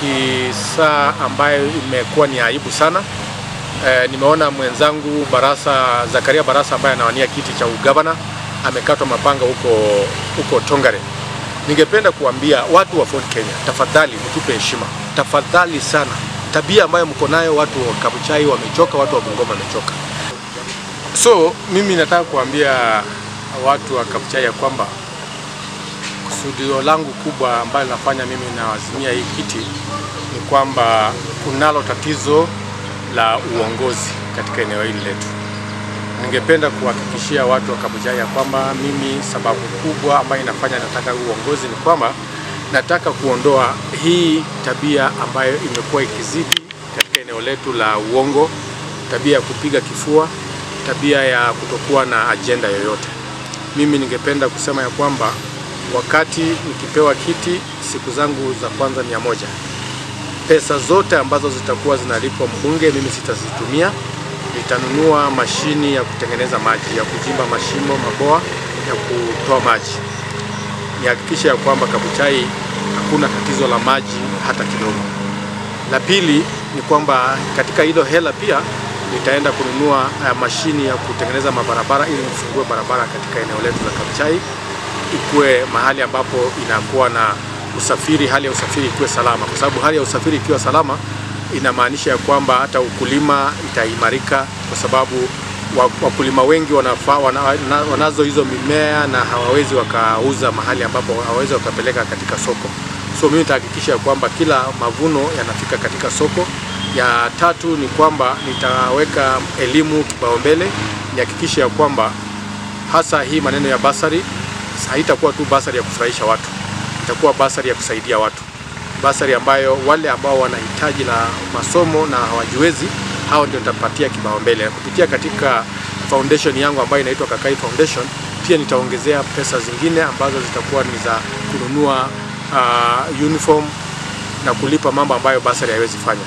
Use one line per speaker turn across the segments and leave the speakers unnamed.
kisaa ambayo imekuwa ni aibu sana. E, nimeona mwenzangu Barasa Zakaria Barasa ambaye anawania kiti cha ugavana amekatwa mapanga huko huko Tongare. Ningependa kuambia watu wa Ford Kenya, tafadhali mtupe heshima, tafadhali sana. Tabia ambayo mko nayo, watu wa Kabuchai wamechoka, watu wa Bungoma wamechoka. So mimi nataka kuambia watu wa Kabuchai ya kwamba kusudio langu kubwa ambayo linafanya mimi nawazimia hii kiti ni kwamba kunalo tatizo la uongozi katika eneo hili letu. Ningependa kuhakikishia watu wa Kabuchai ya kwamba mimi sababu kubwa ambayo inafanya nataka uongozi ni kwamba nataka kuondoa hii tabia ambayo imekuwa ikizidi katika eneo letu la uongo, tabia ya kupiga kifua, tabia ya kutokuwa na ajenda yoyote. Mimi ningependa kusema ya kwamba wakati nikipewa kiti, siku zangu za kwanza mia moja, pesa zote ambazo zitakuwa zinalipwa mbunge mimi sitazitumia. Nitanunua mashini ya kutengeneza maji, ya kuchimba mashimo, maboa ya kutoa maji. Nihakikishe ya kwamba Kabuchai hakuna tatizo la maji hata kidogo. La pili ni kwamba katika hilo hela pia nitaenda kununua uh, mashini ya kutengeneza mabarabara ili nifungue barabara katika eneo letu la Kabuchai ikuwe mahali ambapo inakuwa na usafiri, hali ya usafiri ikuwe salama, kwa sababu hali ya usafiri ikiwa salama inamaanisha ya kwamba hata ukulima itaimarika, kwa sababu wakulima wengi wanafa, wana, wanazo hizo mimea na hawawezi wakauza mahali ambapo hawawezi wakapeleka katika soko. So mimi nitahakikisha kwamba kila mavuno yanafika katika soko. Ya tatu ni kwamba nitaweka elimu kipaumbele, nihakikishe ya kwamba hasa hii maneno ya basari haitakuwa tu basari ya kufurahisha watu, itakuwa basari ya kusaidia watu, basari ambayo wale ambao wanahitaji la masomo na hawajiwezi, hao ndio nitapatia kipaumbele. Kupitia katika foundation yangu ambayo inaitwa Kakai Foundation, pia nitaongezea pesa zingine ambazo zitakuwa ni za kununua uh, uniform na kulipa mambo ambayo basari haiwezi fanya.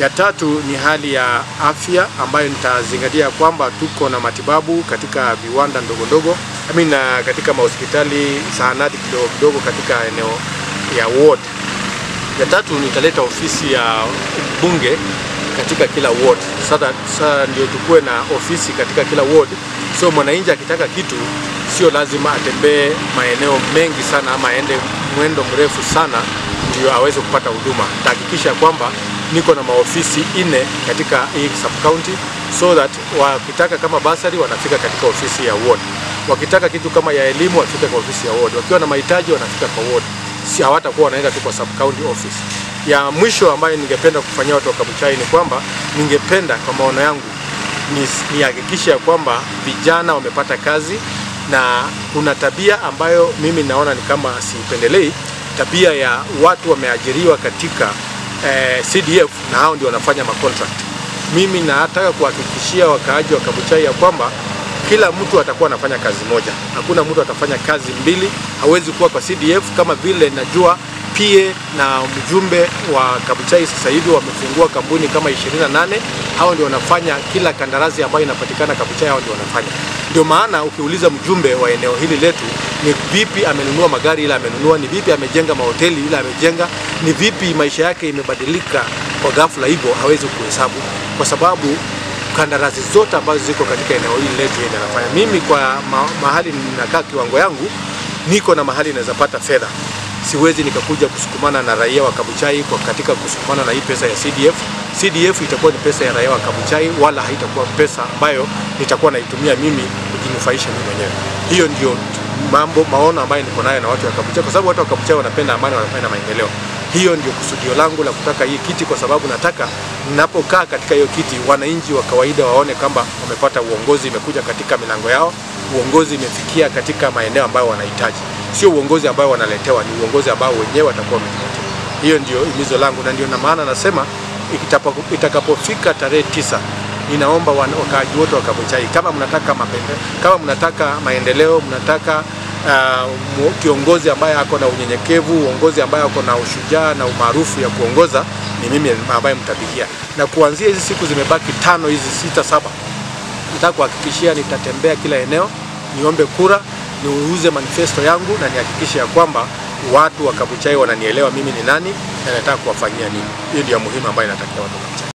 Ya tatu ni hali ya afya ambayo nitazingatia kwamba tuko na matibabu katika viwanda ndogo ndogo, I mean, katika mahospitali zahanati kidogo kidogo katika eneo ya ward. Ya tatu nitaleta ofisi ya bunge katika kila ward. Sasa sasa ndio tukue na ofisi katika kila ward, so mwananchi akitaka kitu sio lazima atembee maeneo mengi sana ama aende mwendo mrefu sana ndio aweze kupata huduma. Tahakikisha kwamba niko na maofisi ine katika hii sub county so that wakitaka kama basari wanafika katika ofisi ya ward, wakitaka kitu kama ya elimu wafike kwa ofisi ya ward, wakiwa na mahitaji wanafika kwa ward, si hawatakuwa wanaenda tu kwa sub county office. Ya mwisho ambayo ningependa kufanyia watu wa Kabuchai ni kwamba ningependa kwa maono yangu nihakikishe ya kwamba vijana wamepata kazi, na kuna tabia ambayo mimi naona ni kama siipendelei, tabia ya watu wameajiriwa katika eh, CDF na hao ndio wanafanya makontrakt. Mimi nataka kuhakikishia wakaaji wa Kabuchai ya kwamba kila mtu atakuwa anafanya kazi moja, hakuna mtu atafanya kazi mbili. Hawezi kuwa kwa CDF kama vile najua PA na mjumbe wa Kabuchai sasa hivi wamefungua kampuni kama 28 hao ndio wanafanya kila kandarasi ambayo inapatikana Kabuchai, hao ndio wanafanya. Ndio maana ukiuliza mjumbe wa eneo hili letu ni vipi amenunua magari ile amenunua, ni vipi amejenga mahoteli ile amejenga, ni vipi maisha yake imebadilika kwa ghafla, hivyo hawezi kuhesabu, kwa sababu kandarasi zote ambazo ziko katika eneo hili letu yeye anafanya. Mimi kwa ma mahali ninakaa kiwango yangu, niko na mahali naweza pata fedha siwezi nikakuja kusukumana na raia wa Kabuchai kwa katika kusukumana na hii pesa ya CDF. CDF itakuwa ni pesa ya raia wa Kabuchai, wala haitakuwa pesa ambayo nitakuwa naitumia mimi kujinufaisha mimi mwenyewe. Hiyo ndio mambo maono ambayo niko nayo na watu wa Kabuchai, kwa sababu watu wa Kabuchai wanapenda amani, wanapenda maendeleo. Hiyo ndio kusudio langu la kutaka hii kiti, kwa sababu nataka ninapokaa katika hiyo kiti, wananchi wa kawaida waone kwamba wamepata uongozi, imekuja katika milango yao, uongozi imefikia katika maeneo ambayo wanahitaji sio uongozi ambao wanaletewa, ni uongozi ambao wenyewe watakuwa wamejipatia. Hiyo ndio himizo langu, na ndio na maana nasema itakapofika tarehe tisa inaomba wakaaji wote wa Kabuchai, kama mnataka mapende, kama mnataka maendeleo, mnataka uh, kiongozi ambaye ako na unyenyekevu, uongozi ambaye ako na ushujaa na umaarufu ya kuongoza, ni mimi ambaye mtapigia. Na kuanzia hizi siku zimebaki tano, hizi sita saba, nataka kuhakikishia nitatembea kila eneo, niombe kura niuze manifesto yangu na nihakikishe ya kwamba watu wa Kabuchai wananielewa mimi ni nani na nataka kuwafanyia nini. Hiyo ndio muhimu ambayo inatakiwa watu